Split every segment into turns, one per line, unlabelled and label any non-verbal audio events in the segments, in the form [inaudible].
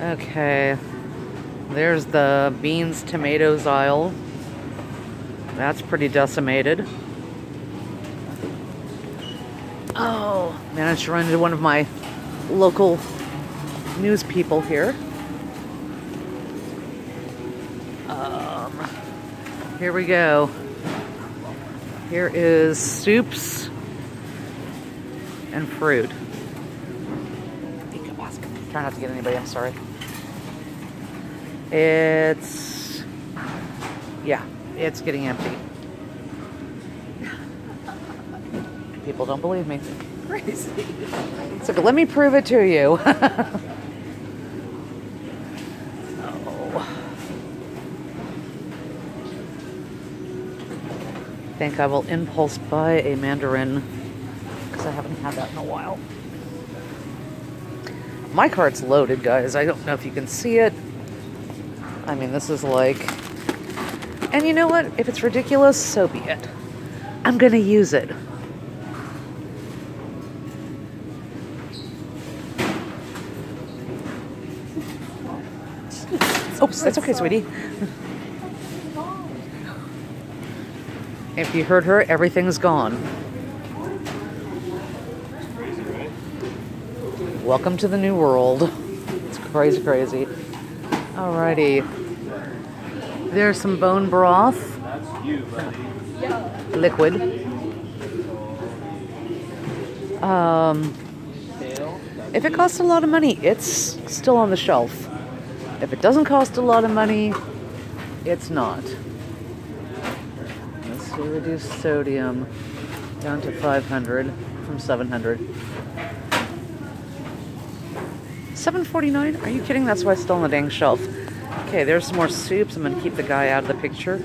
Okay. There's the beans, tomatoes aisle. That's pretty decimated. Oh, managed to run into one of my local news people here. Um, here we go. Here is soups and fruit. Try not to get anybody, I'm sorry. It's, yeah, it's getting empty. People don't believe me.
Crazy.
So let me prove it to you. [laughs] oh. think I will impulse buy a mandarin because I haven't had that in a while. My cart's loaded, guys. I don't know if you can see it. I mean, this is like... And you know what? If it's ridiculous, so be it. I'm going to use it. [laughs] Oops, that's okay, sweetie. If you heard her, everything's gone. Welcome to the new world. It's crazy, crazy. Alrighty. There's some bone broth. Liquid. Um, if it costs a lot of money, it's still on the shelf. If it doesn't cost a lot of money, it's not. Let's reduce sodium down to 500 from 700. 749? Are you kidding? That's why it's still on the dang shelf. Okay, there's some more soups. I'm gonna keep the guy out of the picture.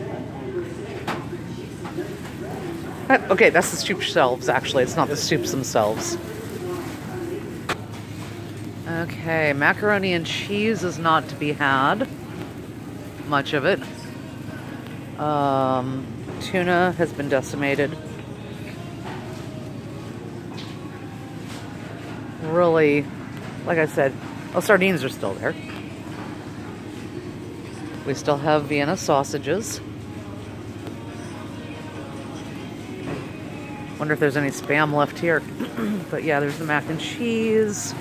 Uh, Okay, that's the soup shelves, actually. It's not the soups themselves. Okay, macaroni and cheese is not to be had. Much of it. Um, tuna has been decimated. Really, like I said, well, sardines are still there. We still have Vienna sausages. Wonder if there's any spam left here. [clears throat] but yeah, there's the mac and cheese.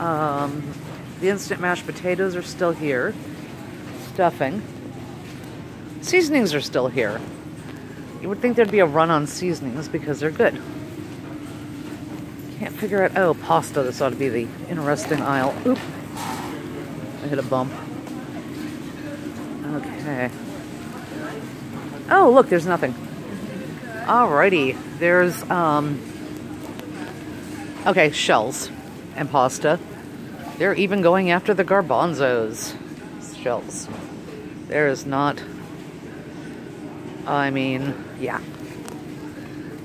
Um, the instant mashed potatoes are still here. Stuffing. Seasonings are still here. You would think there'd be a run on seasonings because they're good. Can't figure out. Oh, pasta. This ought to be the interesting aisle. Oop. I hit a bump. Okay. Oh, look, there's nothing. Alrighty. There's, um. Okay, shells and pasta. They're even going after the garbanzos. Shells. There is not. I mean, yeah.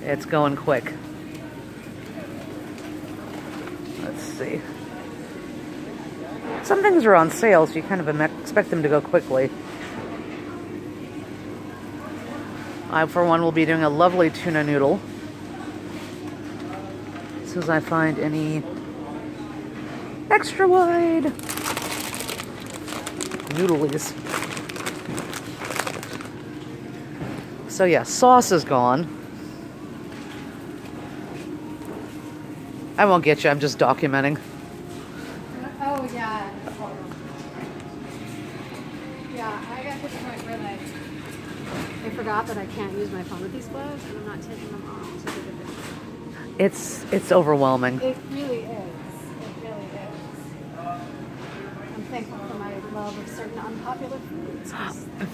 It's going quick. Let's see. Some things are on sale, so you kind of expect them to go quickly. I, for one, will be doing a lovely tuna noodle. As soon as I find any extra wide noodlies. So yeah, sauce is gone. I won't get you, I'm just documenting.
Oh, yeah. Yeah, I got to the point where like, I forgot that I can't use my phone with these gloves and I'm not taking them off to do the video.
It's it's overwhelming.
It really is. It really is. I'm thankful for my love of certain unpopular foods.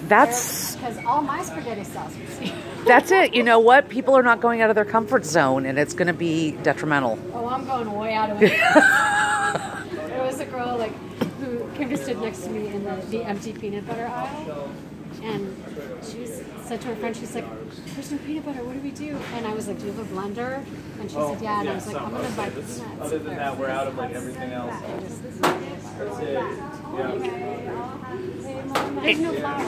That's
Because all my spaghetti sauce was [laughs]
that's it. You know what? People are not going out of their comfort zone and it's going to be detrimental.
Oh, I'm going way out of it. [laughs] there was a girl like who came to sit next to me in the, the empty peanut butter aisle, and she said to her friend, she's like, "There's no peanut butter. What do we do?" And I was like, "Do you have a blender?" And she said, "Yeah." And I was like, "I'm gonna buy peanuts."
Other than that, we're out of like everything else.
Just-
That's it.
There's no flour.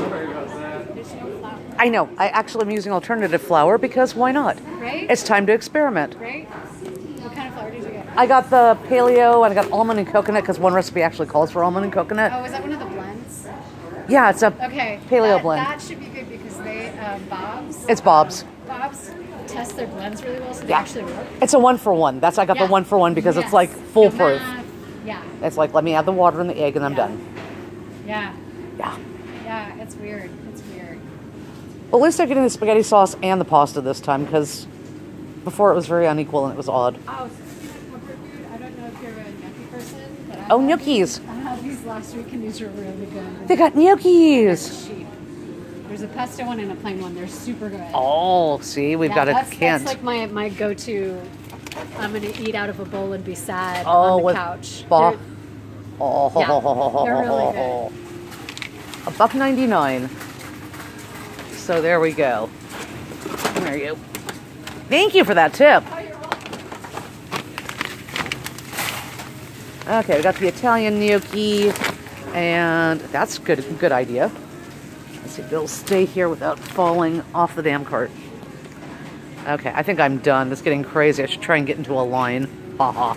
There's no flour.
I know. I actually am using alternative flour because why not?
Right?
It's time to experiment.
Right? What kind of flour did you get?
I got the paleo and I got almond and coconut because one recipe actually calls for almond and coconut.
Oh, is that one of the blends?
Yeah, it's a
Okay.
paleo
that,
blend.
That should be good because they, uh, Bob's.
It's Bob's.
Bob's test their blends really well, so they
Yeah.
actually work.
It's a one for one. That's I got
Yeah.
the one for one because
Yes.
it's like
The
foolproof.
Yeah.
It's like let me add the water and the egg and I'm
Yeah.
done.
Yeah.
Yeah.
Yeah. It's weird. It's weird.
But at least I'm getting the spaghetti sauce and the pasta this time because before it was very unequal and it was odd.
Oh, speaking of comfort food, I don't know if you're a gnocchi person, but I
Oh,
had
gnocchis.
these- I had these last week and these are really good.
They got gnocchis.
There's a pesto one and a plain one. They're super good.
Oh, see, we've
Yeah,
got a
that's,
Kent.
That's like my, my go-to. I'm gonna eat out of a bowl and be sad
Oh,
on the couch.
ba-
They're-
oh,
Yeah, they're really good.
A buck ninety nine. So there we go. There you. Thank you for that tip. Oh, okay, we got the Italian gnocchi, and that's good. Good idea. Let's see if it'll stay here without falling off the damn cart. Okay, I think I'm done. It's getting crazy. I should try and get into a line. Ha ha.